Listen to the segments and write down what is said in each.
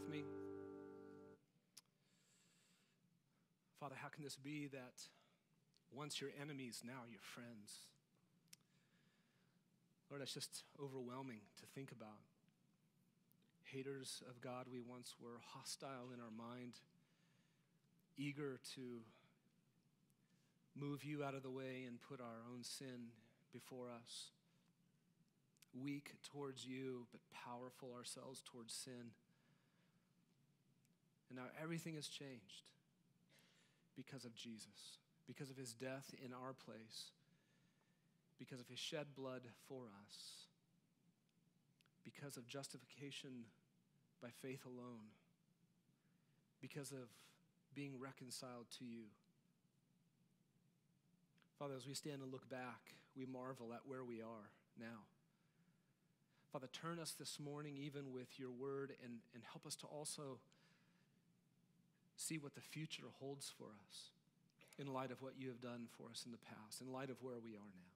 with me? Father, how can this be that once your enemies, now your friends? Lord, that's just overwhelming to think about. Haters of God, we once were hostile in our mind, eager to move you out of the way and put our own sin before us. Weak towards you, but powerful ourselves towards sin. And now everything has changed because of Jesus, because of his death in our place, because of his shed blood for us, because of justification by faith alone, because of being reconciled to you. Father, as we stand and look back, we marvel at where we are now. Father, turn us this morning even with your word and, and help us to also see what the future holds for us in light of what you have done for us in the past, in light of where we are now.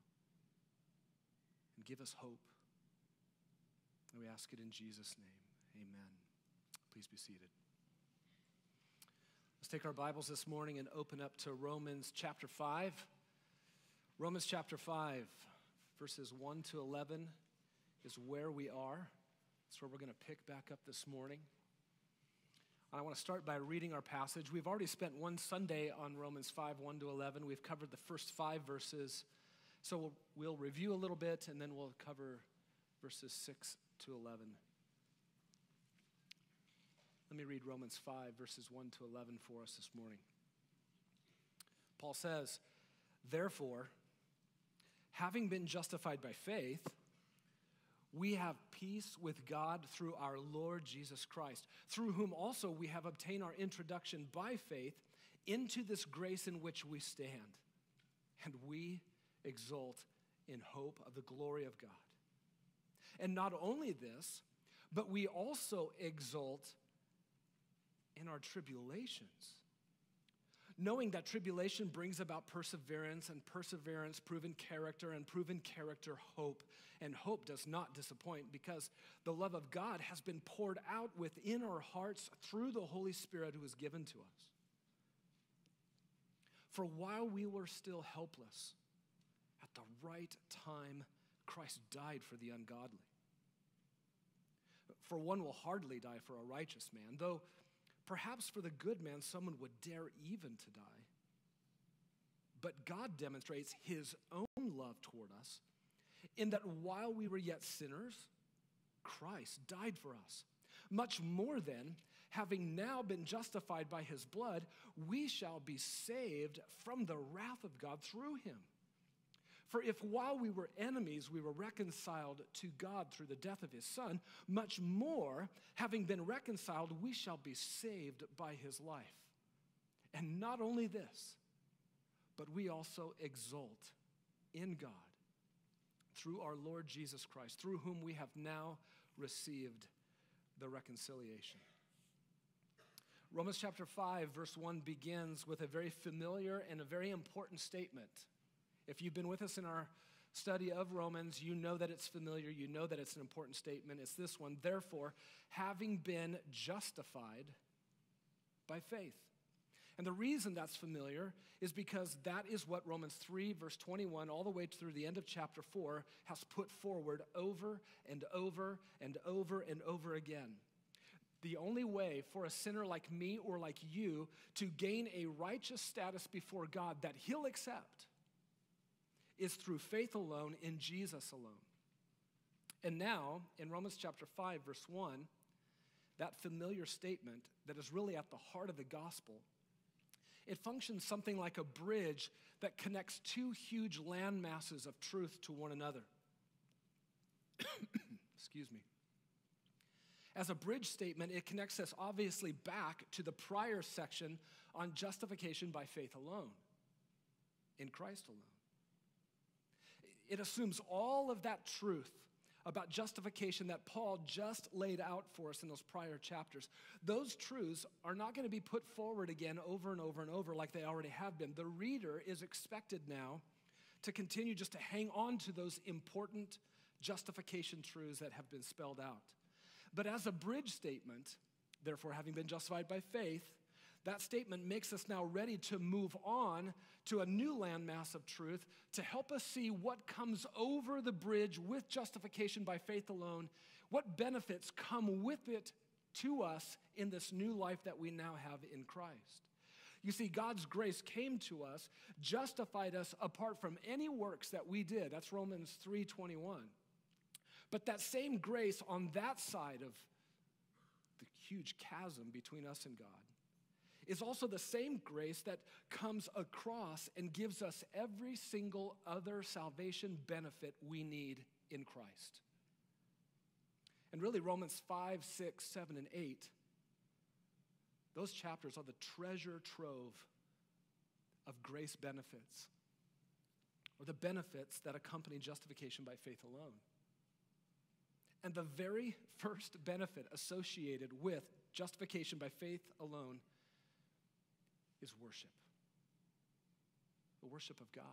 And give us hope. And we ask it in Jesus' name. Amen. Please be seated. Let's take our Bibles this morning and open up to Romans chapter 5. Romans chapter 5, verses 1 to 11 is where we are. That's where we're going to pick back up this morning. I want to start by reading our passage. We've already spent one Sunday on Romans 5, 1 to 11. We've covered the first five verses. So we'll, we'll review a little bit and then we'll cover verses 6 to 11. Let me read Romans 5, verses 1 to 11 for us this morning. Paul says, Therefore, having been justified by faith, we have peace with God through our Lord Jesus Christ, through whom also we have obtained our introduction by faith into this grace in which we stand. And we exult in hope of the glory of God. And not only this, but we also exult in our tribulations knowing that tribulation brings about perseverance, and perseverance, proven character, and proven character, hope. And hope does not disappoint because the love of God has been poured out within our hearts through the Holy Spirit who is given to us. For while we were still helpless, at the right time, Christ died for the ungodly. For one will hardly die for a righteous man, though Perhaps for the good man, someone would dare even to die. But God demonstrates his own love toward us in that while we were yet sinners, Christ died for us. Much more then, having now been justified by his blood, we shall be saved from the wrath of God through him. For if while we were enemies, we were reconciled to God through the death of his Son, much more, having been reconciled, we shall be saved by his life. And not only this, but we also exult in God through our Lord Jesus Christ, through whom we have now received the reconciliation. Romans chapter 5, verse 1 begins with a very familiar and a very important statement. If you've been with us in our study of Romans, you know that it's familiar. You know that it's an important statement. It's this one. Therefore, having been justified by faith. And the reason that's familiar is because that is what Romans 3, verse 21, all the way through the end of chapter 4, has put forward over and over and over and over again. The only way for a sinner like me or like you to gain a righteous status before God that He'll accept is through faith alone in Jesus alone. And now, in Romans chapter 5, verse 1, that familiar statement that is really at the heart of the gospel, it functions something like a bridge that connects two huge land masses of truth to one another. Excuse me. As a bridge statement, it connects us obviously back to the prior section on justification by faith alone, in Christ alone. It assumes all of that truth about justification that Paul just laid out for us in those prior chapters. Those truths are not going to be put forward again over and over and over like they already have been. The reader is expected now to continue just to hang on to those important justification truths that have been spelled out. But as a bridge statement, therefore, having been justified by faith, that statement makes us now ready to move on to a new landmass of truth to help us see what comes over the bridge with justification by faith alone, what benefits come with it to us in this new life that we now have in Christ. You see, God's grace came to us, justified us apart from any works that we did. That's Romans 3:21. But that same grace on that side of the huge chasm between us and God is also the same grace that comes across and gives us every single other salvation benefit we need in Christ. And really, Romans 5, 6, 7, and 8, those chapters are the treasure trove of grace benefits, or the benefits that accompany justification by faith alone. And the very first benefit associated with justification by faith alone is worship the worship of God.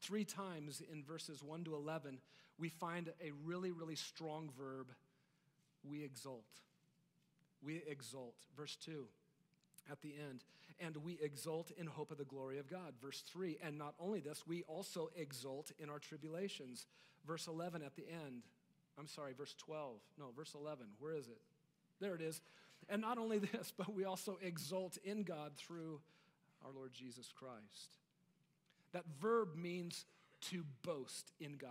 Three times in verses 1 to 11, we find a really, really strong verb we exult. We exult. Verse 2 at the end. And we exult in hope of the glory of God. Verse 3. And not only this, we also exult in our tribulations. Verse 11 at the end. I'm sorry, verse 12. No, verse 11. Where is it? There it is. And not only this, but we also exult in God through our Lord Jesus Christ. That verb means to boast in God.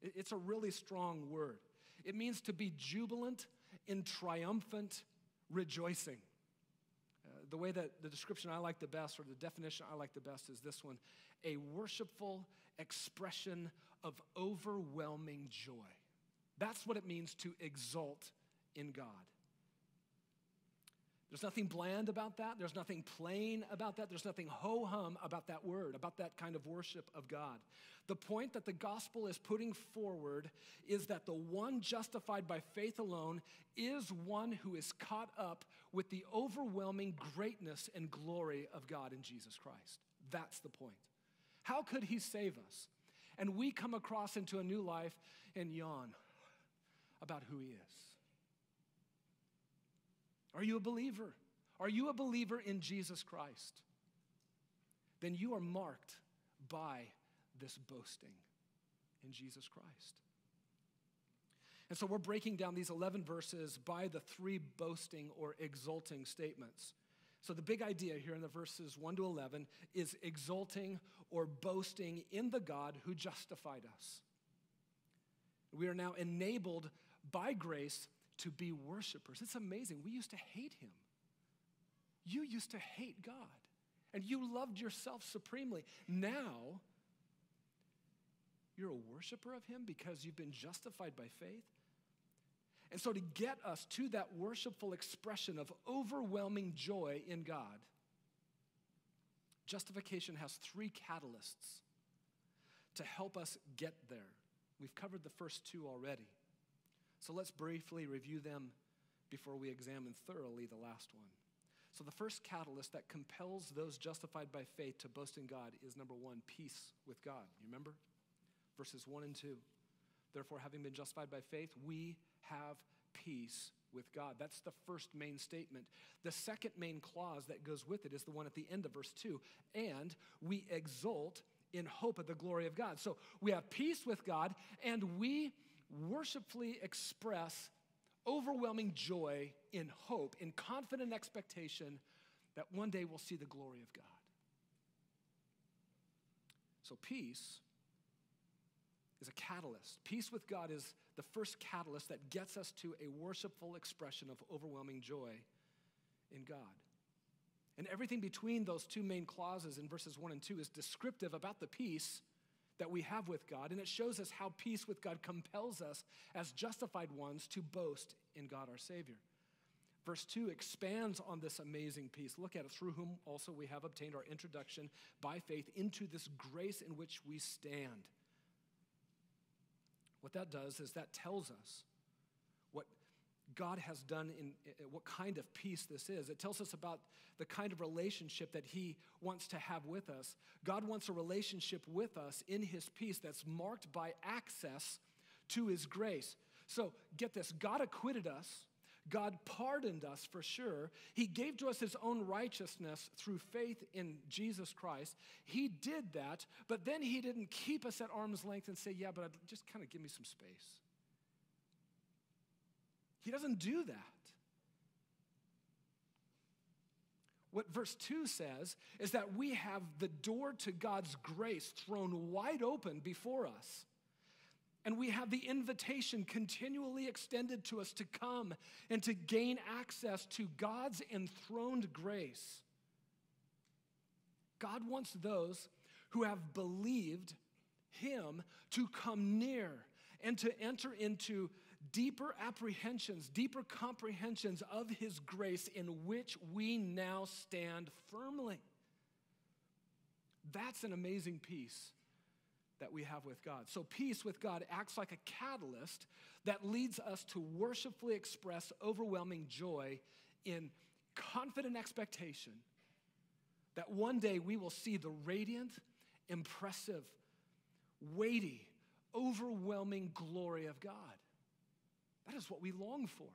It's a really strong word. It means to be jubilant in triumphant rejoicing. Uh, the way that the description I like the best, or the definition I like the best, is this one a worshipful expression of overwhelming joy. That's what it means to exult in God. There's nothing bland about that. There's nothing plain about that. There's nothing ho hum about that word, about that kind of worship of God. The point that the gospel is putting forward is that the one justified by faith alone is one who is caught up with the overwhelming greatness and glory of God in Jesus Christ. That's the point. How could he save us? And we come across into a new life and yawn about who he is. Are you a believer? Are you a believer in Jesus Christ? Then you are marked by this boasting in Jesus Christ. And so we're breaking down these 11 verses by the three boasting or exulting statements. So the big idea here in the verses 1 to 11 is exulting or boasting in the God who justified us. We are now enabled by grace to be worshipers. It's amazing. We used to hate him. You used to hate God, and you loved yourself supremely. Now, you're a worshiper of him because you've been justified by faith. And so, to get us to that worshipful expression of overwhelming joy in God, justification has three catalysts to help us get there. We've covered the first two already. So let's briefly review them before we examine thoroughly the last one. So, the first catalyst that compels those justified by faith to boast in God is number one, peace with God. You remember? Verses one and two. Therefore, having been justified by faith, we have peace with God. That's the first main statement. The second main clause that goes with it is the one at the end of verse 2 and we exult in hope of the glory of God. So we have peace with God and we worshipfully express overwhelming joy in hope, in confident expectation that one day we'll see the glory of God. So, peace is a catalyst. Peace with God is the first catalyst that gets us to a worshipful expression of overwhelming joy in God. And everything between those two main clauses in verses 1 and 2 is descriptive about the peace that we have with God, and it shows us how peace with God compels us as justified ones to boast in God our Savior. Verse 2 expands on this amazing peace. Look at it, through whom also we have obtained our introduction by faith into this grace in which we stand. What that does is that tells us God has done in, what kind of peace this is. It tells us about the kind of relationship that He wants to have with us. God wants a relationship with us in His peace that's marked by access to His grace. So get this God acquitted us, God pardoned us for sure. He gave to us his own righteousness through faith in Jesus Christ. He did that, but then he didn't keep us at arm's length and say, Yeah, but just kind of give me some space. He doesn't do that. What verse 2 says is that we have the door to God's grace thrown wide open before us. And we have the invitation continually extended to us to come and to gain access to God's enthroned grace. God wants those who have believed Him to come near and to enter into deeper apprehensions, deeper comprehensions of His grace in which we now stand firmly. That's an amazing peace that we have with God. So, peace with God acts like a catalyst that leads us to worshipfully express overwhelming joy in confident expectation that one day we will see the radiant, impressive, weighty, overwhelming glory of God. That is what we long for.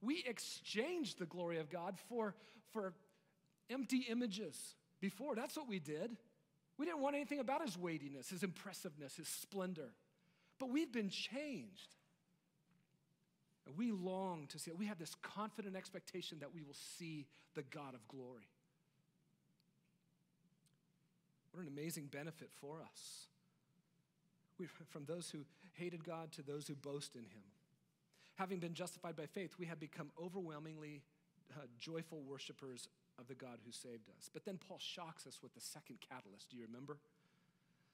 We exchanged the glory of God for, for empty images before. That's what we did. We didn't want anything about his weightiness, his impressiveness, his splendor. But we've been changed. And we long to see it. We have this confident expectation that we will see the God of glory. What an amazing benefit for us. We, from those who hated God to those who boast in him. Having been justified by faith, we have become overwhelmingly uh, joyful worshipers of the God who saved us. But then Paul shocks us with the second catalyst. Do you remember?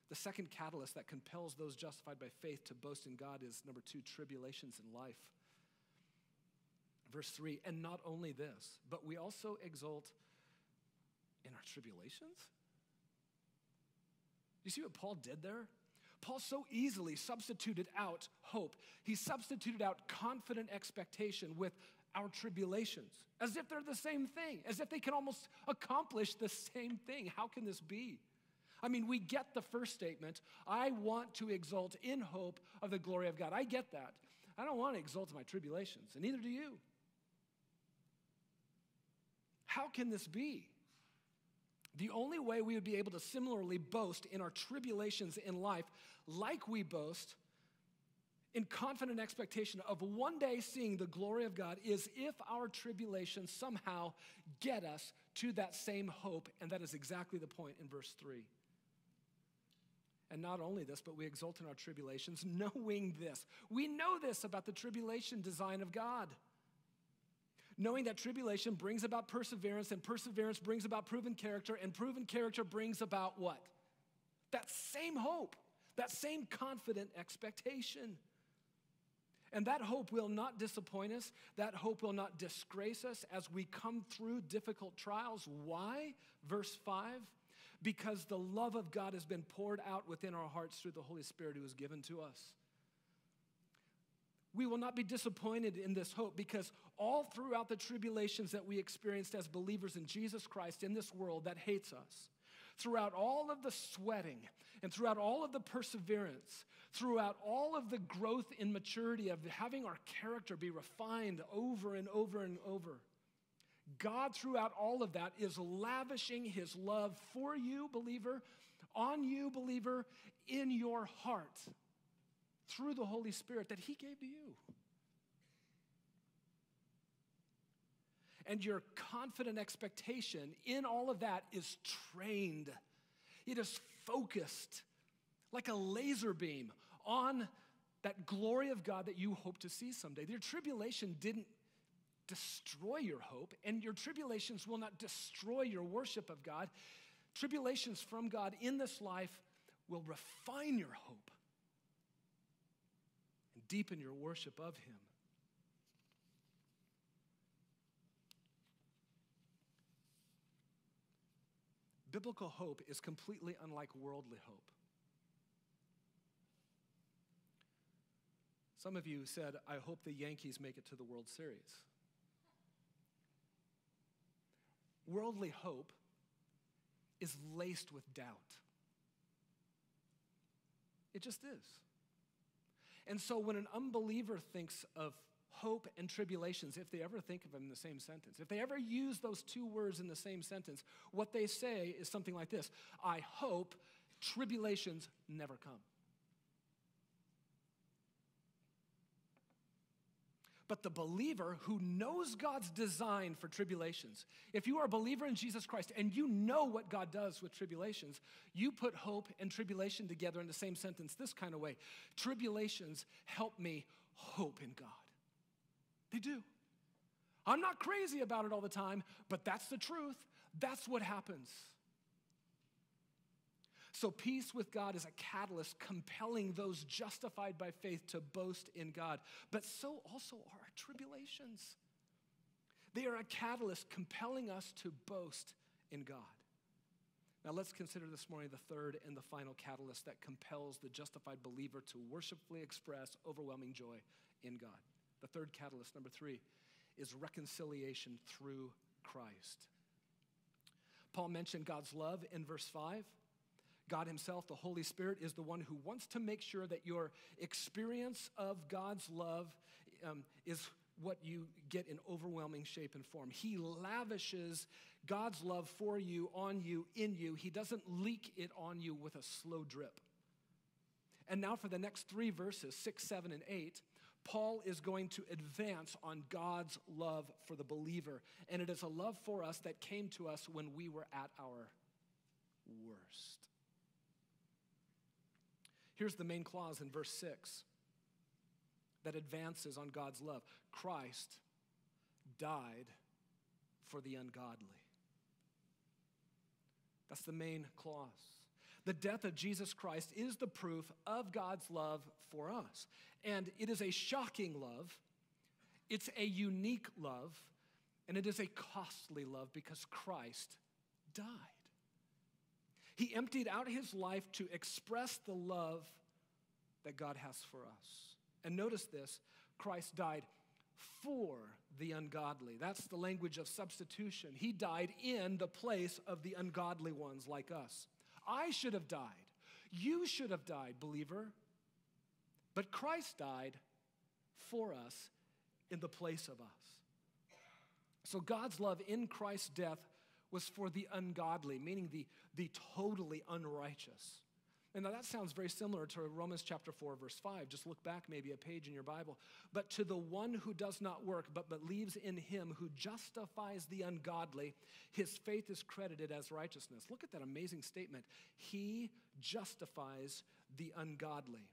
The second catalyst that compels those justified by faith to boast in God is number two, tribulations in life. Verse three, and not only this, but we also exult in our tribulations. You see what Paul did there? Paul so easily substituted out hope. He substituted out confident expectation with our tribulations, as if they're the same thing, as if they can almost accomplish the same thing. How can this be? I mean, we get the first statement I want to exult in hope of the glory of God. I get that. I don't want to exult in my tribulations, and neither do you. How can this be? The only way we would be able to similarly boast in our tribulations in life, like we boast in confident expectation of one day seeing the glory of God, is if our tribulations somehow get us to that same hope. And that is exactly the point in verse 3. And not only this, but we exult in our tribulations, knowing this. We know this about the tribulation design of God knowing that tribulation brings about perseverance, and perseverance brings about proven character, and proven character brings about what? That same hope, that same confident expectation. And that hope will not disappoint us. That hope will not disgrace us as we come through difficult trials. Why? Verse 5 because the love of God has been poured out within our hearts through the Holy Spirit who is given to us. We will not be disappointed in this hope because all throughout the tribulations that we experienced as believers in Jesus Christ in this world that hates us, throughout all of the sweating and throughout all of the perseverance, throughout all of the growth in maturity of having our character be refined over and over and over, God, throughout all of that, is lavishing his love for you, believer, on you, believer, in your heart through the Holy Spirit that He gave to you. And your confident expectation in all of that is trained, it is focused like a laser beam on that glory of God that you hope to see someday. Your tribulation didn't destroy your hope, and your tribulations will not destroy your worship of God. Tribulations from God in this life will refine your hope deepen your worship of Him. Biblical hope is completely unlike worldly hope. Some of you said, I hope the Yankees make it to the World Series. Worldly hope is laced with doubt. It just is. And so when an unbeliever thinks of hope, and tribulations, if they ever think of them in the same sentence, if they ever use those two words in the same sentence, what they say is something like this I hope tribulations never come. But the believer who knows God's design for tribulations, if you are a believer in Jesus Christ and you know what God does with tribulations, you put hope and tribulation together in the same sentence this kind of way Tribulations help me hope in God. They do. I'm not crazy about it all the time, but that's the truth. That's what happens. So, peace with God is a catalyst compelling those justified by faith to boast in God. But so also are our tribulations. They are a catalyst compelling us to boast in God. Now, let's consider this morning the third and the final catalyst that compels the justified believer to worshipfully express overwhelming joy in God. The third catalyst, number three, is reconciliation through Christ. Paul mentioned God's love in verse 5. God Himself, the Holy Spirit, is the one who wants to make sure that your experience of God's love um, is what you get in overwhelming shape and form. He lavishes God's love for you, on you, in you. He doesn't leak it on you with a slow drip. And now, for the next three verses, six, seven, and eight, Paul is going to advance on God's love for the believer. And it is a love for us that came to us when we were at our worst. Here's the main clause in verse 6 that advances on God's love Christ died for the ungodly. That's the main clause. The death of Jesus Christ is the proof of God's love for us. And it is a shocking love, it's a unique love, and it is a costly love because Christ died. He emptied out his life to express the love that God has for us. And notice this Christ died for the ungodly. That's the language of substitution. He died in the place of the ungodly ones like us. I should have died. You should have died, believer. But Christ died for us in the place of us. So God's love in Christ's death was for the ungodly, meaning the, the totally unrighteous. And now that sounds very similar to Romans chapter 4, verse 5. Just look back maybe a page in your Bible. But to the one who does not work, but believes in him who justifies the ungodly, his faith is credited as righteousness. Look at that amazing statement. He justifies the ungodly.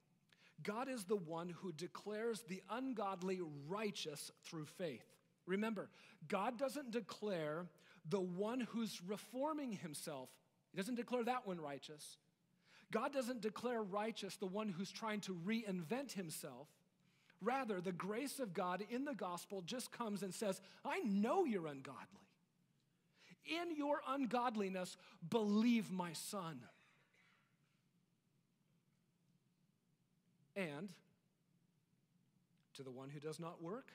God is the one who declares the ungodly righteous through faith. Remember, God doesn't declare the one who's reforming himself, he doesn't declare that one righteous. God doesn't declare righteous the one who's trying to reinvent himself. Rather, the grace of God in the gospel just comes and says, I know you're ungodly. In your ungodliness, believe my son. And to the one who does not work,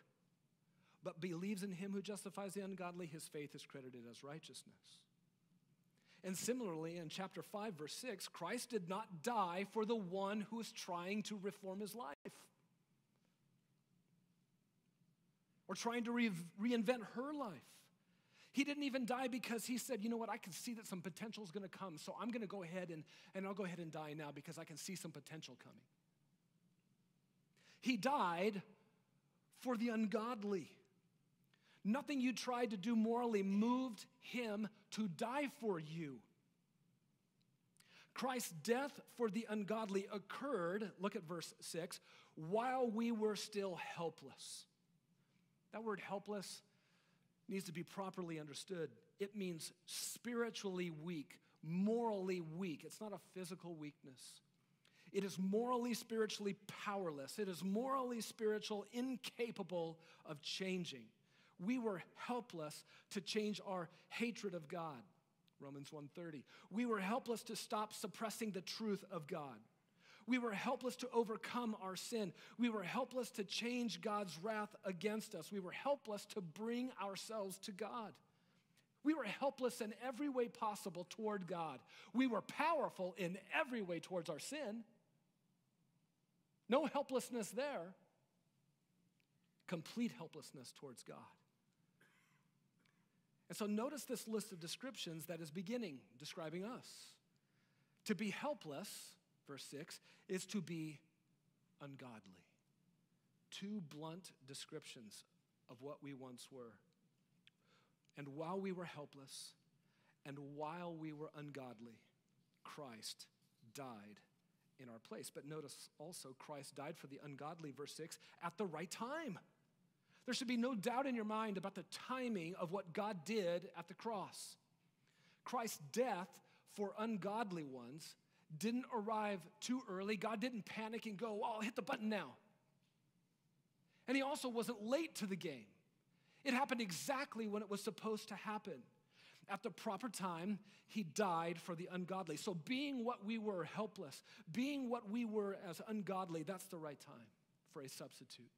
but believes in him who justifies the ungodly, his faith is credited as righteousness. And similarly, in chapter 5, verse 6, Christ did not die for the one who is trying to reform his life or trying to re- reinvent her life. He didn't even die because he said, you know what, I can see that some potential is going to come, so I'm going to go ahead and, and I'll go ahead and die now because I can see some potential coming. He died for the ungodly. Nothing you tried to do morally moved him to die for you. Christ's death for the ungodly occurred, look at verse 6, while we were still helpless. That word helpless needs to be properly understood. It means spiritually weak, morally weak. It's not a physical weakness. It is morally, spiritually powerless. It is morally, spiritual, incapable of changing we were helpless to change our hatred of God. Romans 1:30. We were helpless to stop suppressing the truth of God. We were helpless to overcome our sin. We were helpless to change God's wrath against us. We were helpless to bring ourselves to God. We were helpless in every way possible toward God. We were powerful in every way towards our sin. No helplessness there. complete helplessness towards God. And so notice this list of descriptions that is beginning describing us. To be helpless, verse 6, is to be ungodly. Two blunt descriptions of what we once were. And while we were helpless and while we were ungodly, Christ died in our place. But notice also, Christ died for the ungodly, verse 6, at the right time. There should be no doubt in your mind about the timing of what God did at the cross. Christ's death for ungodly ones didn't arrive too early. God didn't panic and go, oh, I'll hit the button now. And He also wasn't late to the game. It happened exactly when it was supposed to happen. At the proper time, He died for the ungodly. So, being what we were, helpless, being what we were as ungodly, that's the right time for a substitute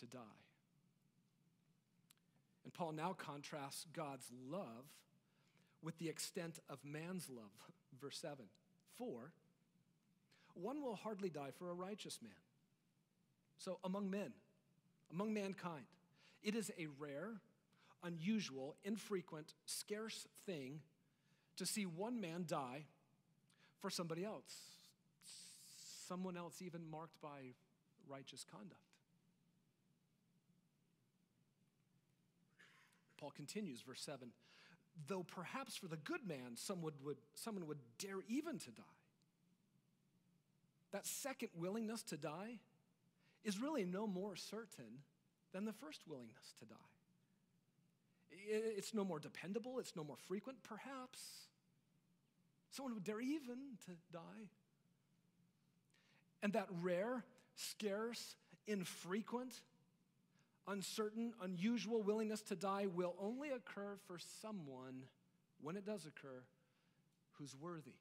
to die. And Paul now contrasts God's love with the extent of man's love. Verse 7 For one will hardly die for a righteous man. So, among men, among mankind, it is a rare, unusual, infrequent, scarce thing to see one man die for somebody else, someone else even marked by righteous conduct. Paul continues, verse 7 though perhaps for the good man someone would, someone would dare even to die. That second willingness to die is really no more certain than the first willingness to die. It's no more dependable, it's no more frequent, perhaps. Someone would dare even to die. And that rare, scarce, infrequent, uncertain, unusual willingness to die will only occur for someone, when it does occur, who's worthy,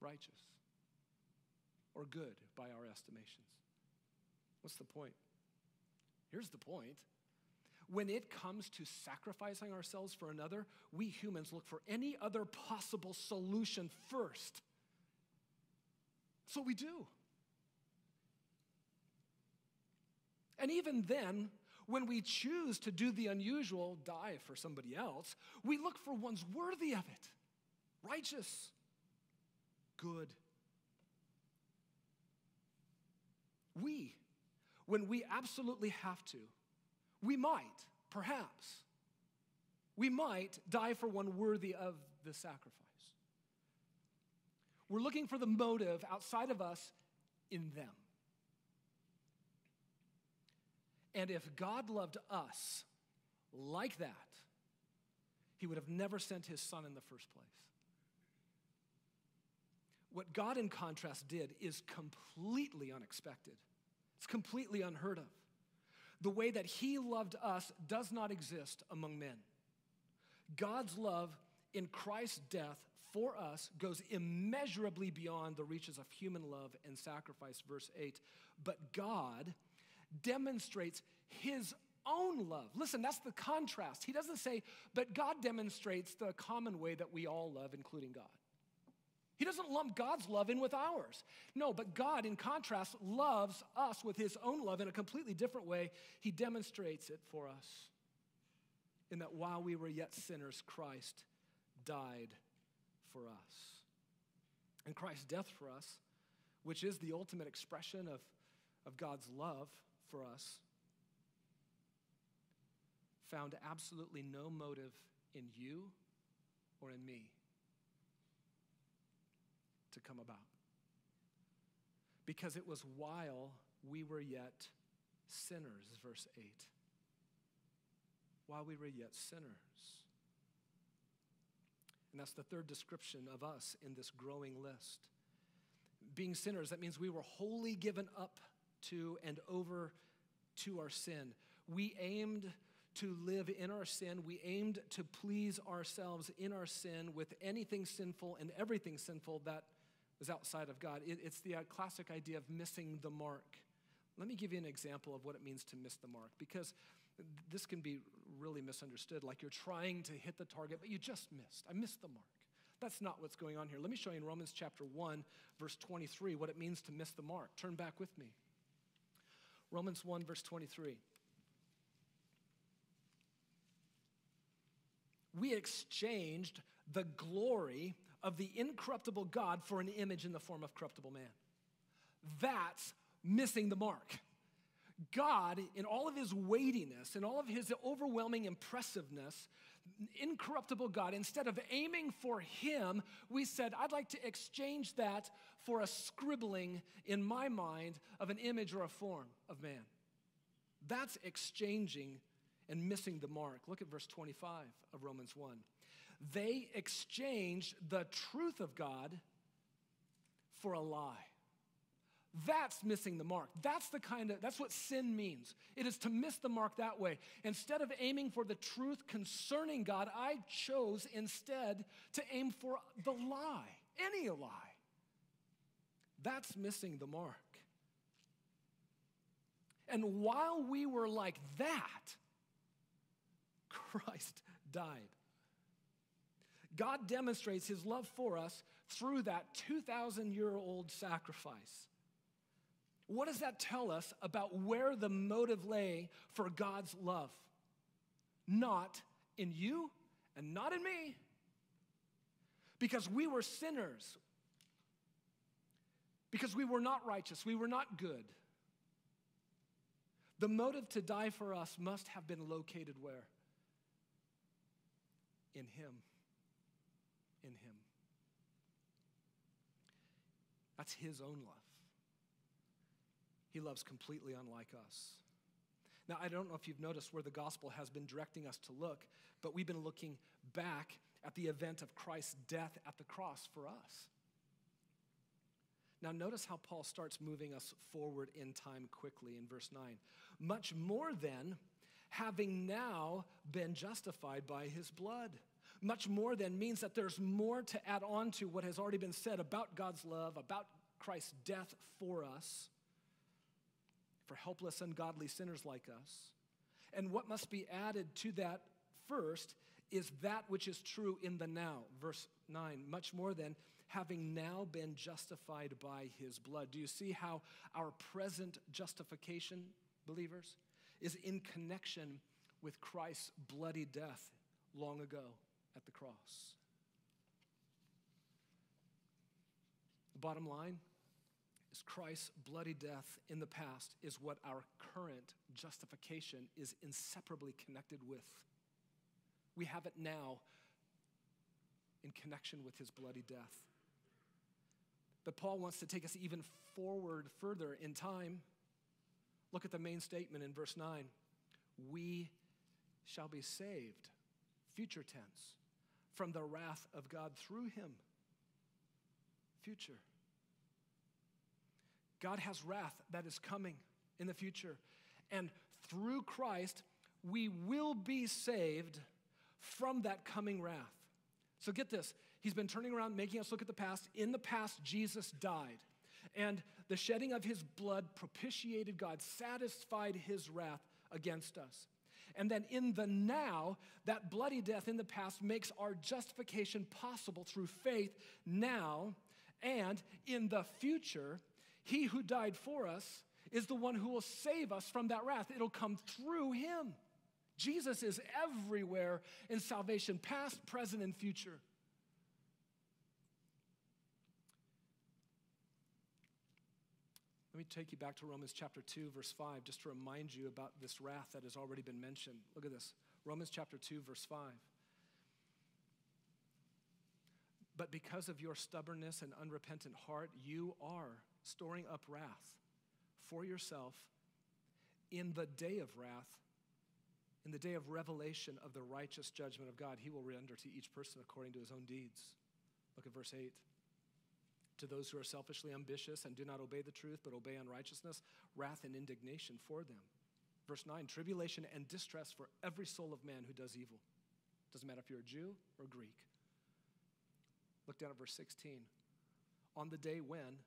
righteous, or good by our estimations. What's the point? Here's the point. When it comes to sacrificing ourselves for another, we humans look for any other possible solution first. So we do. And even then, when we choose to do the unusual, die for somebody else, we look for ones worthy of it, righteous, good. We, when we absolutely have to, we might, perhaps, we might die for one worthy of the sacrifice. We're looking for the motive outside of us in them. And if God loved us like that, he would have never sent his son in the first place. What God, in contrast, did is completely unexpected. It's completely unheard of. The way that he loved us does not exist among men. God's love in Christ's death for us goes immeasurably beyond the reaches of human love and sacrifice, verse 8. But God, demonstrates his own love. Listen, that's the contrast. He doesn't say, but God demonstrates the common way that we all love, including God. He doesn't lump God's love in with ours. No, but God, in contrast, loves us with his own love in a completely different way. He demonstrates it for us in that while we were yet sinners, Christ died for us. And Christ's death for us, which is the ultimate expression of, of God's love, for us found absolutely no motive in you or in me to come about. Because it was while we were yet sinners, verse 8. While we were yet sinners. And that's the third description of us in this growing list. Being sinners, that means we were wholly given up to and over to our sin. We aimed to live in our sin. We aimed to please ourselves in our sin with anything sinful and everything sinful that was outside of God. It, it's the uh, classic idea of missing the mark. Let me give you an example of what it means to miss the mark because this can be really misunderstood like you're trying to hit the target, but you just missed. I missed the mark. That's not what's going on here. Let me show you in Romans chapter 1, verse 23, what it means to miss the mark. Turn back with me. Romans 1, verse 23. We exchanged the glory of the incorruptible God for an image in the form of corruptible man. That's missing the mark. God, in all of his weightiness, in all of his overwhelming impressiveness, incorruptible God, instead of aiming for him, we said, I'd like to exchange that for a scribbling in my mind of an image or a form of man. That's exchanging and missing the mark. Look at verse 25 of Romans 1. They exchanged the truth of God for a lie. That's missing the mark. That's the kind of that's what sin means. It is to miss the mark that way. Instead of aiming for the truth concerning God, I chose instead to aim for the lie, any lie. That's missing the mark. And while we were like that, Christ died. God demonstrates his love for us through that 2,000 year old sacrifice. What does that tell us about where the motive lay for God's love? Not in you and not in me. Because we were sinners. Because we were not righteous. We were not good. The motive to die for us must have been located where? In Him. In Him. That's His own love. He loves completely unlike us. Now, I don't know if you've noticed where the gospel has been directing us to look, but we've been looking back at the event of Christ's death at the cross for us. Now, notice how Paul starts moving us forward in time quickly in verse 9. Much more than having now been justified by his blood. Much more than means that there's more to add on to what has already been said about God's love, about Christ's death for us for helpless, ungodly sinners like us. And what must be added to that first is that which is true in the now. Verse 9, much more than having now been justified by his blood. Do you see how our present justification, believers, is in connection with Christ's bloody death long ago at the cross? The bottom line is Christ's bloody death in the past is what our current justification is inseparably connected with. We have it now in connection with his bloody death. But Paul wants to take us even forward further in time. Look at the main statement in verse 9 We shall be saved, future tense, from the wrath of God through him. Future. God has wrath that is coming in the future. And through Christ, we will be saved from that coming wrath. So get this. He's been turning around, making us look at the past. In the past, Jesus died. And the shedding of his blood propitiated God, satisfied his wrath against us. And then in the now, that bloody death in the past makes our justification possible through faith now. And in the future, he who died for us is the one who will save us from that wrath. It'll come through him. Jesus is everywhere in salvation, past, present, and future. Let me take you back to Romans chapter 2, verse 5, just to remind you about this wrath that has already been mentioned. Look at this Romans chapter 2, verse 5. But because of your stubbornness and unrepentant heart, you are storing up wrath for yourself in the day of wrath, in the day of revelation of the righteous judgment of God. He will render to each person according to his own deeds. Look at verse 8. To those who are selfishly ambitious and do not obey the truth but obey unrighteousness, wrath and indignation for them. Verse 9 tribulation and distress for every soul of man who does evil. Doesn't matter if you're a Jew or Greek. Look down at verse 16. On the day when,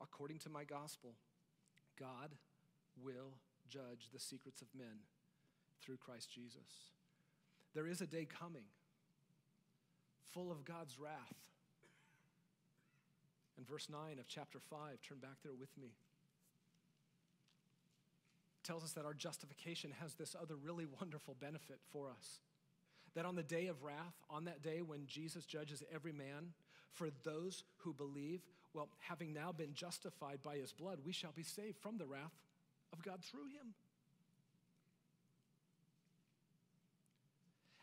according to my gospel, God will judge the secrets of men through Christ Jesus. There is a day coming full of God's wrath. In verse 9 of chapter 5, turn back there with me. tells us that our justification has this other really wonderful benefit for us. That on the day of wrath, on that day when Jesus judges every man, for those who believe, well, having now been justified by his blood, we shall be saved from the wrath of God through him.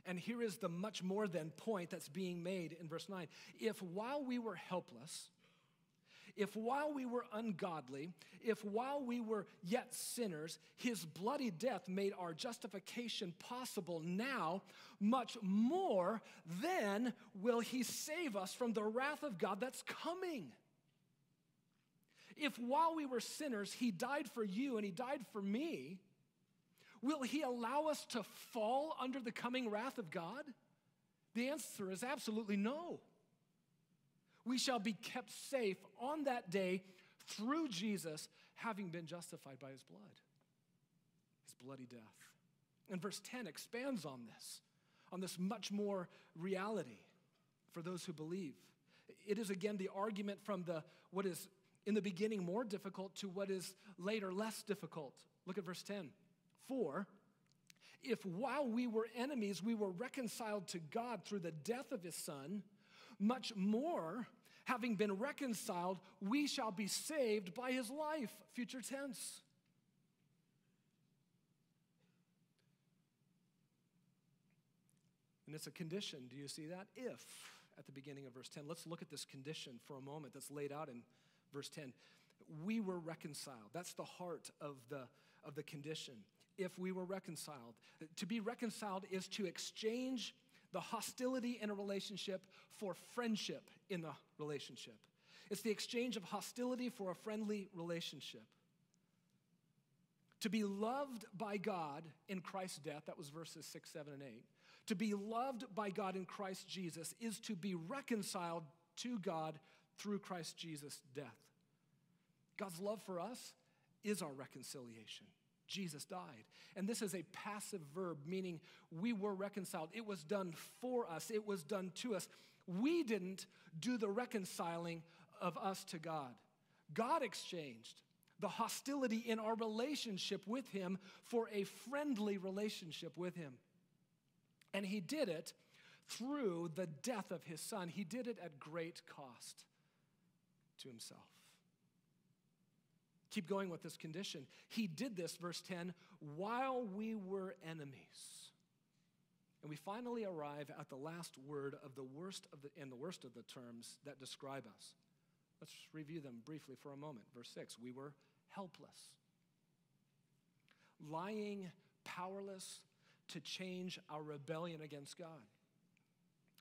And here is the much more than point that's being made in verse 9. If while we were helpless, if while we were ungodly, if while we were yet sinners, his bloody death made our justification possible now, much more then will he save us from the wrath of God that's coming. If while we were sinners, he died for you and he died for me, Will he allow us to fall under the coming wrath of God? The answer is absolutely no. We shall be kept safe on that day through Jesus, having been justified by his blood, his bloody death. And verse 10 expands on this, on this much more reality for those who believe. It is again the argument from the what is in the beginning more difficult to what is later less difficult. Look at verse 10. For if while we were enemies, we were reconciled to God through the death of his son, much more, having been reconciled, we shall be saved by his life. Future tense. And it's a condition. Do you see that? If, at the beginning of verse 10, let's look at this condition for a moment that's laid out in verse 10. We were reconciled. That's the heart of the, of the condition if we were reconciled. To be reconciled is to exchange the hostility in a relationship for friendship in the relationship. It's the exchange of hostility for a friendly relationship. To be loved by God in Christ's death, that was verses 6, 7, and 8. To be loved by God in Christ Jesus is to be reconciled to God through Christ Jesus' death. God's love for us is our reconciliation. Jesus died. And this is a passive verb, meaning we were reconciled. It was done for us, it was done to us. We didn't do the reconciling of us to God. God exchanged the hostility in our relationship with Him for a friendly relationship with Him. And He did it through the death of His Son. He did it at great cost to Himself. Keep going with this condition. He did this, verse 10, while we were enemies. And we finally arrive at the last word of the worst of the, and the worst of the terms that describe us. Let's review them briefly for a moment. Verse 6 we were helpless, lying, powerless to change our rebellion against God,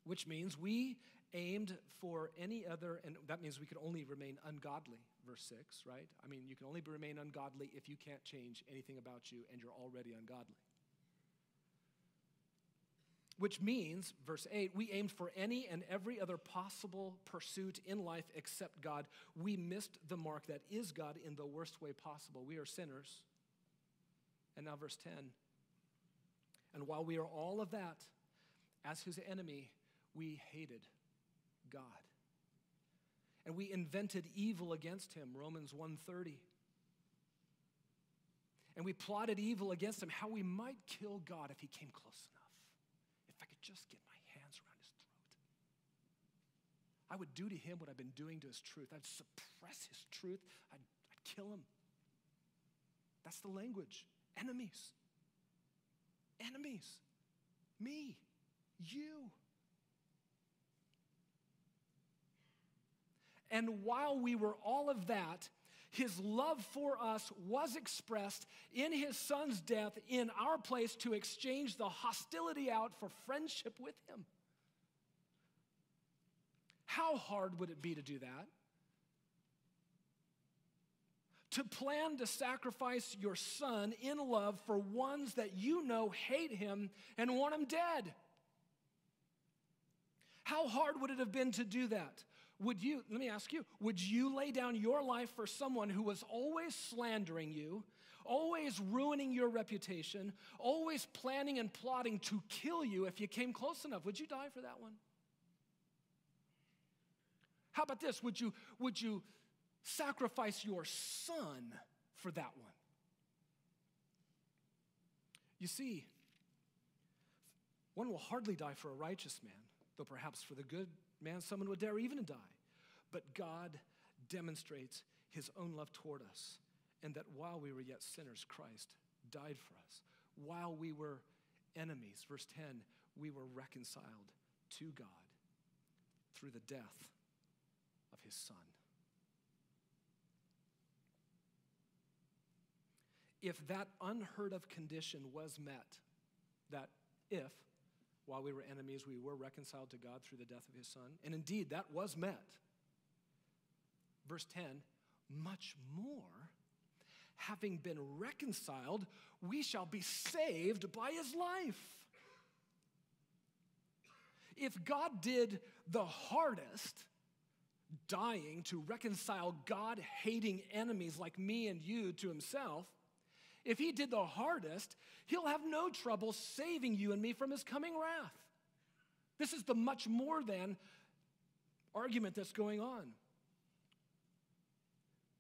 which means we aimed for any other, and that means we could only remain ungodly verse 6, right? I mean, you can only remain ungodly if you can't change anything about you and you're already ungodly. Which means, verse 8, we aimed for any and every other possible pursuit in life except God. We missed the mark that is God in the worst way possible. We are sinners. And now, verse 10. And while we are all of that, as his enemy, we hated God. And we invented evil against him romans 1.30 and we plotted evil against him how we might kill god if he came close enough. If i could just get my hands around his throat. I would do to him what i've been doing to his truth. I'd suppress his truth. I'd, I'd kill him. That's the language. Enemies. Enemies. Me. You And while we were all of that, his love for us was expressed in his son's death in our place to exchange the hostility out for friendship with him. How hard would it be to do that? To plan to sacrifice your son in love for ones that you know hate him and want him dead. How hard would it have been to do that? Would you, let me ask you, would you lay down your life for someone who was always slandering you, always ruining your reputation, always planning and plotting to kill you if you came close enough? Would you die for that one? How about this? Would you, would you sacrifice your son for that one? You see, one will hardly die for a righteous man, though perhaps for the good man someone would dare even to die. But God demonstrates his own love toward us, and that while we were yet sinners, Christ died for us. While we were enemies, verse 10, we were reconciled to God through the death of his Son. If that unheard of condition was met, that if while we were enemies, we were reconciled to God through the death of his Son, and indeed that was met. Verse 10 much more, having been reconciled, we shall be saved by his life. If God did the hardest, dying to reconcile God hating enemies like me and you to himself, if he did the hardest, he'll have no trouble saving you and me from his coming wrath. This is the much more than argument that's going on.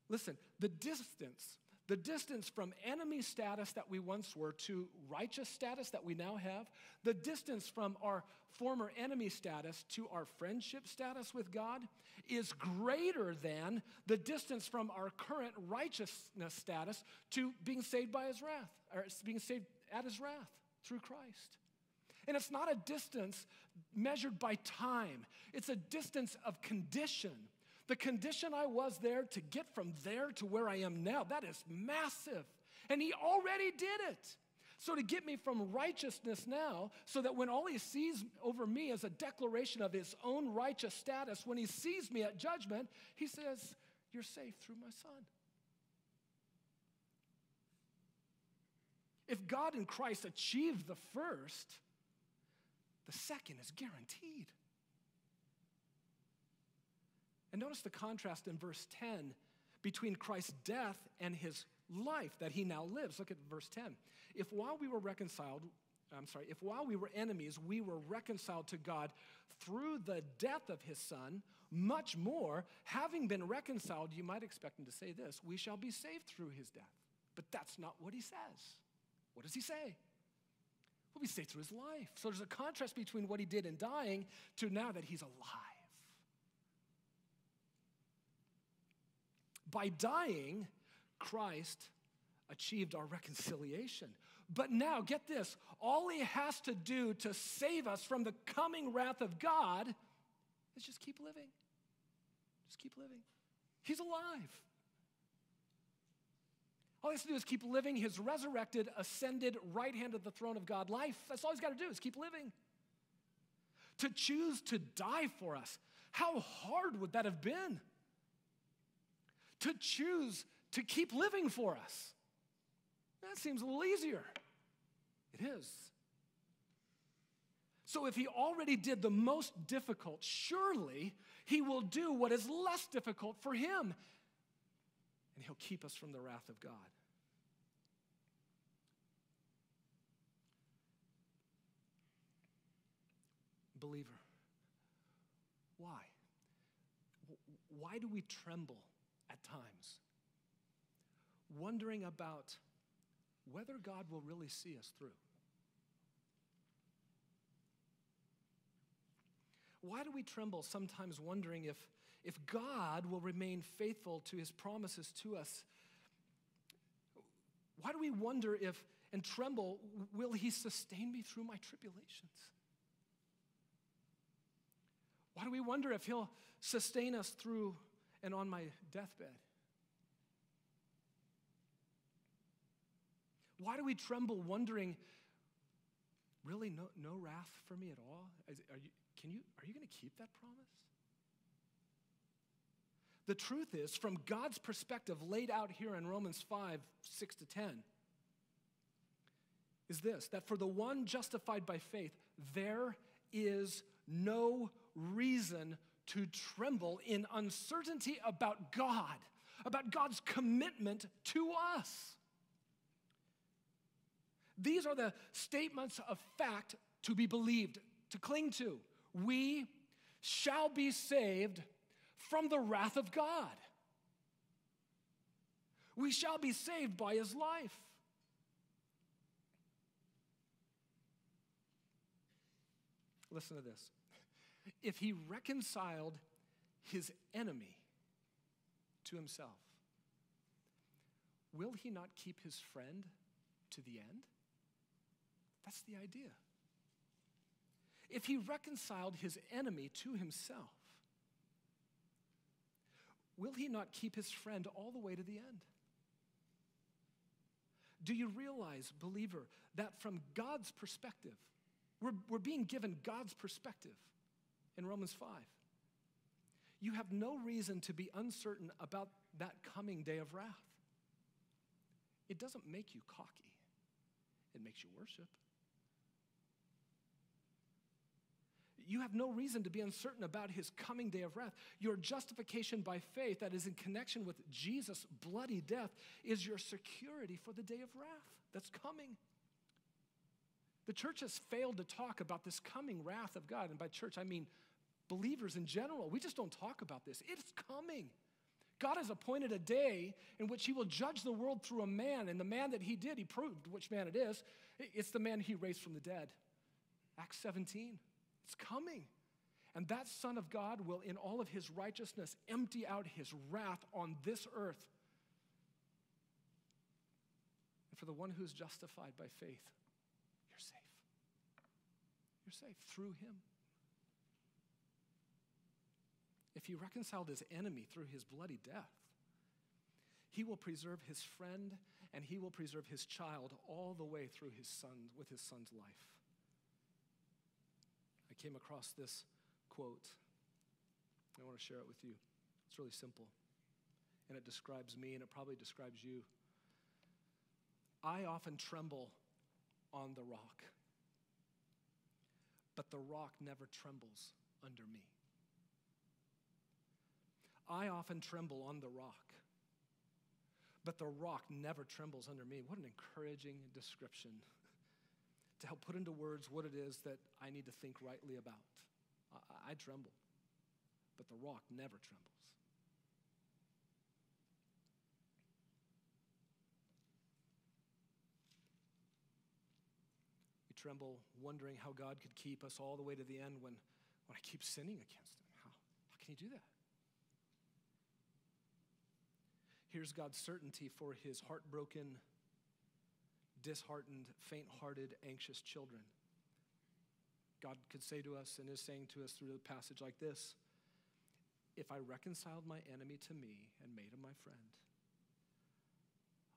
Listen, the distance, the distance from enemy status that we once were to righteous status that we now have, the distance from our former enemy status to our friendship status with God is greater than the distance from our current righteousness status to being saved by his wrath, or being saved at his wrath through Christ. And it's not a distance measured by time, it's a distance of condition. The condition I was there to get from there to where I am now, that is massive. And he already did it. So, to get me from righteousness now, so that when all he sees over me is a declaration of his own righteous status, when he sees me at judgment, he says, You're safe through my son. If God in Christ achieved the first, the second is guaranteed. And notice the contrast in verse 10 between Christ's death and his life that he now lives. Look at verse 10. If while we were reconciled, I'm sorry, if while we were enemies, we were reconciled to God through the death of his son, much more, having been reconciled, you might expect him to say this we shall be saved through his death. But that's not what he says. What does he say? Well, we say through his life. So there's a contrast between what he did in dying to now that he's alive. By dying, Christ achieved our reconciliation. But now, get this all he has to do to save us from the coming wrath of God is just keep living. Just keep living. He's alive. All he has to do is keep living his resurrected, ascended, right hand of the throne of God life. That's all he's got to do is keep living. To choose to die for us, how hard would that have been? To choose to keep living for us. That seems a little easier. It is. So, if he already did the most difficult, surely he will do what is less difficult for him and he'll keep us from the wrath of God. Believer, why? Why do we tremble times? Wondering about whether God will really see us through. Why do we tremble sometimes wondering if if God will remain faithful to his promises to us, why do we wonder if and tremble, will he sustain me through my tribulations? Why do we wonder if he'll sustain us through and on my deathbed? Why do we tremble wondering, really, no, no wrath for me at all? Are you, can you, are you going to keep that promise? The truth is, from God's perspective, laid out here in Romans 5 6 to 10, is this that for the one justified by faith, there is no reason to tremble in uncertainty about God, about God's commitment to us. These are the statements of fact to be believed, to cling to. We shall be saved from the wrath of God. We shall be saved by his life. Listen to this. If he reconciled his enemy to himself, will he not keep his friend to the end? That's the idea. If he reconciled his enemy to himself, will he not keep his friend all the way to the end? Do you realize, believer, that from God's perspective, we're, we're being given God's perspective in Romans 5. You have no reason to be uncertain about that coming day of wrath. It doesn't make you cocky, it makes you worship. You have no reason to be uncertain about his coming day of wrath. Your justification by faith, that is in connection with Jesus' bloody death, is your security for the day of wrath that's coming. The church has failed to talk about this coming wrath of God. And by church, I mean believers in general. We just don't talk about this. It's coming. God has appointed a day in which he will judge the world through a man. And the man that he did, he proved which man it is. It's the man he raised from the dead. Acts 17. It's coming. And that Son of God will, in all of his righteousness, empty out his wrath on this earth. And for the one who's justified by faith. You're safe through him. If he reconciled his enemy through his bloody death, he will preserve his friend and he will preserve his child all the way through his son with his son's life. I came across this quote. I want to share it with you. It's really simple. And it describes me, and it probably describes you. I often tremble on the rock, but the rock never trembles under me. I often tremble on the rock, but the rock never trembles under me. What an encouraging description to help put into words what it is that I need to think rightly about. I, I tremble, but the rock never trembles. Tremble wondering how God could keep us all the way to the end when, when I keep sinning against Him. How, how can He do that? Here's God's certainty for His heartbroken disheartened, faint hearted, anxious children. God could say to us and is saying to us through a passage like this if I reconciled my enemy to me and made him my friend,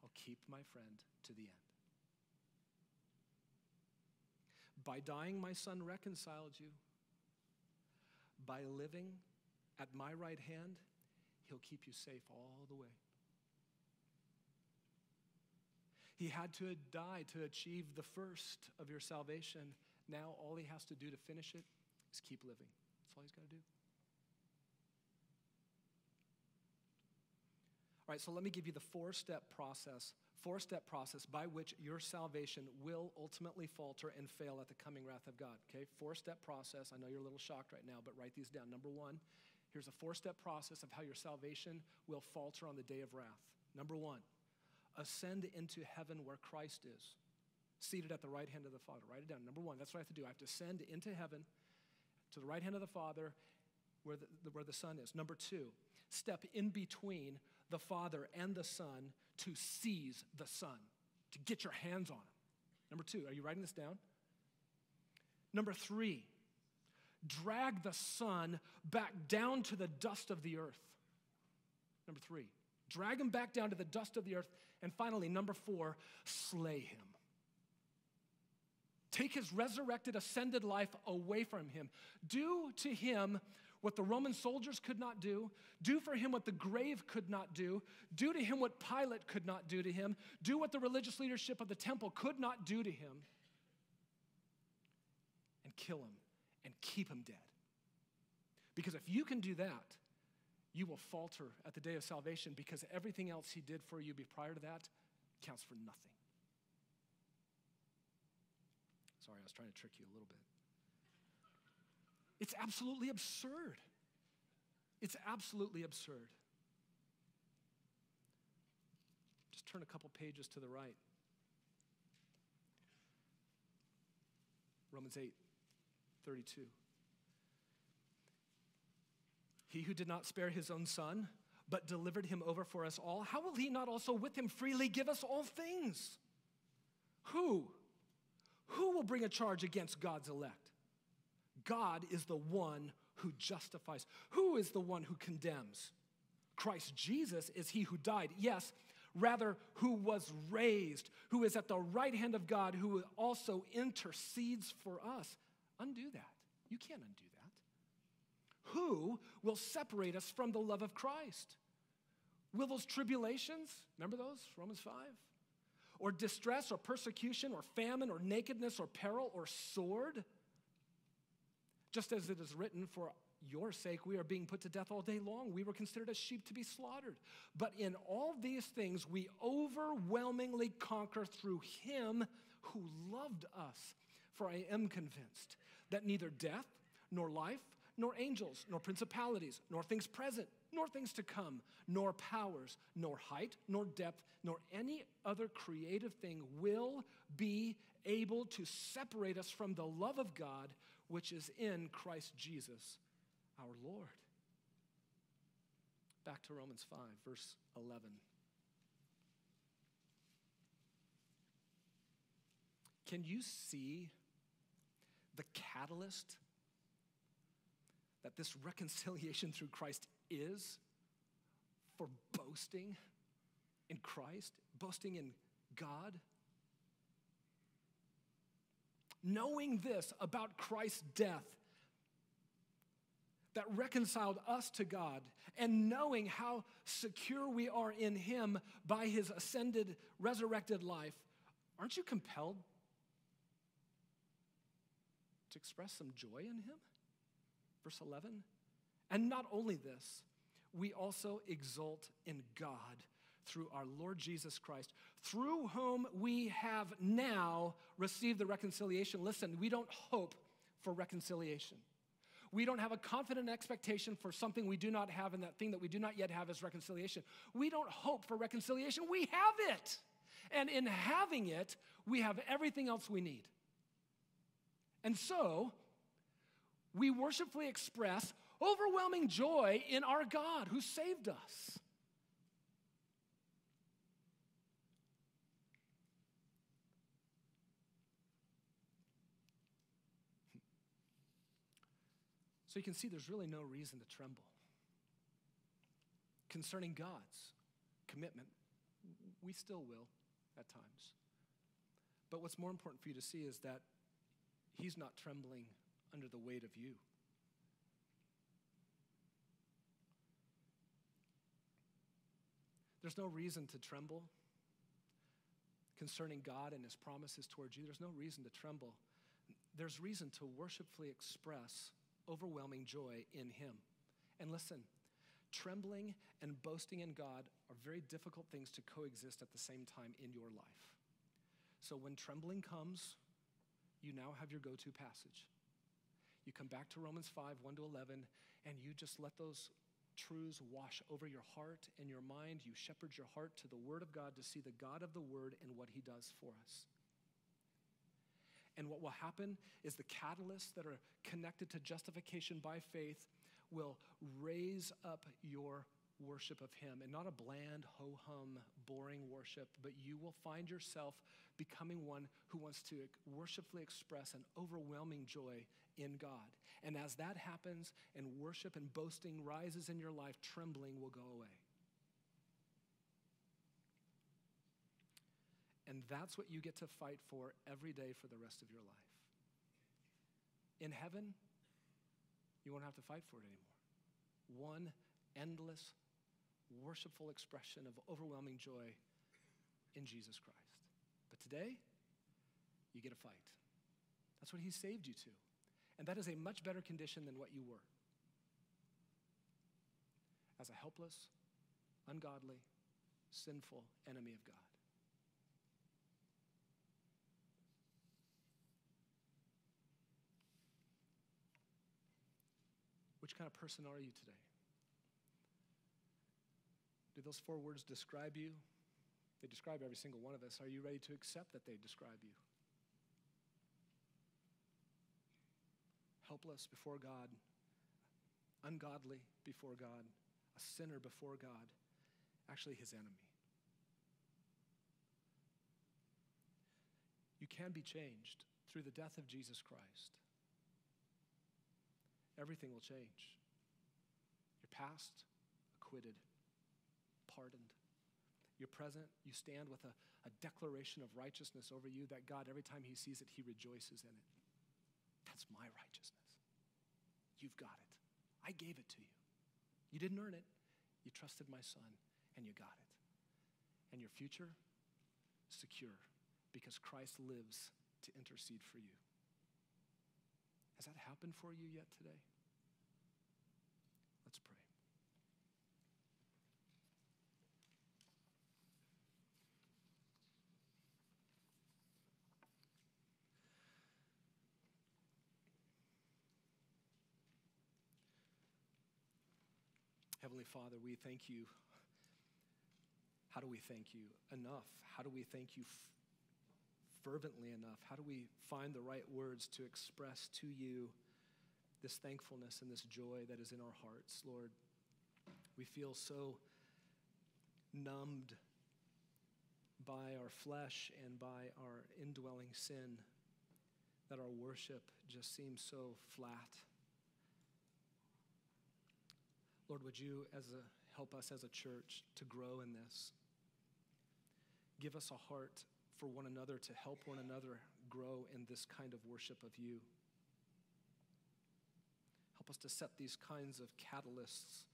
I'll keep my friend to the end. By dying, my son reconciled you. By living at my right hand, he'll keep you safe all the way. He had to die to achieve the first of your salvation. Now, all he has to do to finish it is keep living. That's all he's got to do. All right, so let me give you the four step process, four step process by which your salvation will ultimately falter and fail at the coming wrath of God. Okay, four step process. I know you're a little shocked right now, but write these down. Number one, here's a four step process of how your salvation will falter on the day of wrath. Number one, ascend into heaven where Christ is, seated at the right hand of the Father. Write it down. Number one, that's what I have to do. I have to ascend into heaven to the right hand of the Father where the, where the Son is. Number two, step in between the Father and the Son to seize the Son, to get your hands on him. Number two, are you writing this down? Number three, drag the Son back down to the dust of the earth. Number three, drag him back down to the dust of the earth and finally, number four, slay him. Take his resurrected, ascended life away from him. Do to him what the Roman soldiers could not do. Do for him what the grave could not do. Do to him what Pilate could not do to him. Do what the religious leadership of the temple could not do to him. And kill him and keep him dead. Because if you can do that, you will falter at the day of salvation because everything else he did for you prior to that counts for nothing. Sorry, I was trying to trick you a little bit. It's absolutely absurd. It's absolutely absurd. Just turn a couple pages to the right. Romans 8, 32. He who did not spare his own son, but delivered him over for us all, how will he not also with him freely give us all things? Who? Who will bring a charge against God's elect? God is the one who justifies. Who is the one who condemns? Christ Jesus is he who died, yes, rather, who was raised, who is at the right hand of God, who also intercedes for us. Undo that. You can't undo that. Who will separate us from the love of Christ? Will those tribulations, remember those, Romans 5? Or distress, or persecution, or famine, or nakedness, or peril, or sword? Just as it is written, for your sake we are being put to death all day long. We were considered as sheep to be slaughtered. But in all these things we overwhelmingly conquer through him who loved us. For I am convinced that neither death, nor life, nor angels, nor principalities, nor things present, nor things to come, nor powers, nor height, nor depth, nor any other creative thing will be able to separate us from the love of God which is in Christ Jesus our Lord. Back to Romans 5, verse 11. Can you see the catalyst that this reconciliation through Christ is for boasting in Christ, boasting in God? Knowing this about Christ's death that reconciled us to God, and knowing how secure we are in Him by His ascended, resurrected life, aren't you compelled to express some joy in Him? Verse 11. And not only this, we also exult in God through our Lord Jesus Christ, through whom we have now received the reconciliation. Listen, we don't hope for reconciliation. We don't have a confident expectation for something we do not have, and that thing that we do not yet have is reconciliation. We don't hope for reconciliation, we have it. And in having it, we have everything else we need. And so, we worshipfully express overwhelming joy in our God who saved us. So you can see there's really no reason to tremble. Concerning God's commitment, we still will at times. But what's more important for you to see is that He's not trembling under the weight of you. There's no reason to tremble concerning God and His promises towards you. There's no reason to tremble. There's reason to worshipfully express overwhelming joy in Him. And listen, trembling and boasting in God are very difficult things to coexist at the same time in your life. So when trembling comes, you now have your go to passage. You come back to Romans 5 1 to 11, and you just let those truths wash over your heart and your mind. You shepherd your heart to the Word of God to see the God of the Word and what He does for us. And what will happen is the catalysts that are connected to justification by faith will raise up your worship of Him and not a bland, ho hum, boring worship, but you will find yourself becoming one who wants to worshipfully express an overwhelming joy in God. And as that happens and worship and boasting rises in your life, trembling will go away. And that's what you get to fight for every day for the rest of your life. In heaven, you won't have to fight for it anymore. One endless, worshipful expression of overwhelming joy in Jesus Christ. But today, you get a fight. That's what He saved you to. And that is a much better condition than what you were. As a helpless, ungodly, sinful enemy of God. Kind of person are you today? Do those four words describe you? They describe every single one of us. Are you ready to accept that they describe you? helpless before God, ungodly before God, a sinner before God, actually his enemy. You can be changed through the death of Jesus Christ. Everything will change. Your past, acquitted, pardoned. Your present, you stand with a, a declaration of righteousness over you that God, every time He sees it, He rejoices in it. That's my righteousness. You've got it. I gave it to you. You didn't earn it. You trusted my son, and you got it. And your future, secure, because Christ lives to intercede for you. Has that happened for you yet today? Let's pray. Heavenly Father, we thank you. How do we thank you enough? How do we thank you f- fervently enough? How do we find the right words to express to you this thankfulness and this joy that is in our hearts, Lord? We feel so numbed by our flesh and by our indwelling sin that our worship just seems so flat. Lord, would you as a, help us as a church to grow in this? Give us a heart for one another to help one another grow in this kind of worship of you. Help us to set these kinds of catalysts,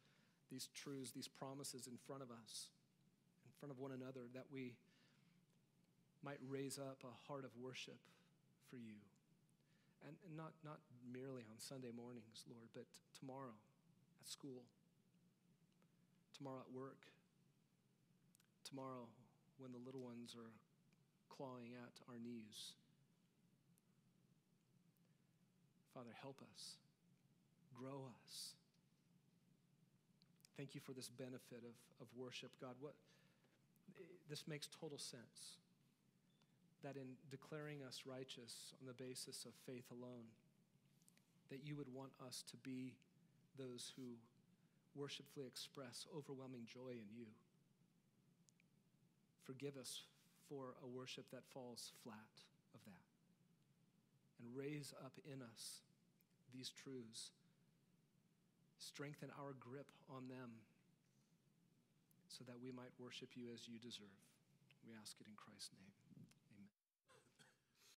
these truths, these promises in front of us, in front of one another, that we might raise up a heart of worship for you. And, and not, not merely on Sunday mornings, Lord, but tomorrow at school tomorrow at work, tomorrow when the little ones are clawing at our knees. Father, help us, grow us. Thank you for this benefit of, of worship, God. What, this makes total sense. That in declaring us righteous on the basis of faith alone, that you would want us to be those who worshipfully express overwhelming joy in you. Forgive us for a worship that falls flat of that. And raise up in us these truths. Strengthen our grip on them so that we might worship you as you deserve. We ask it in Christ's name.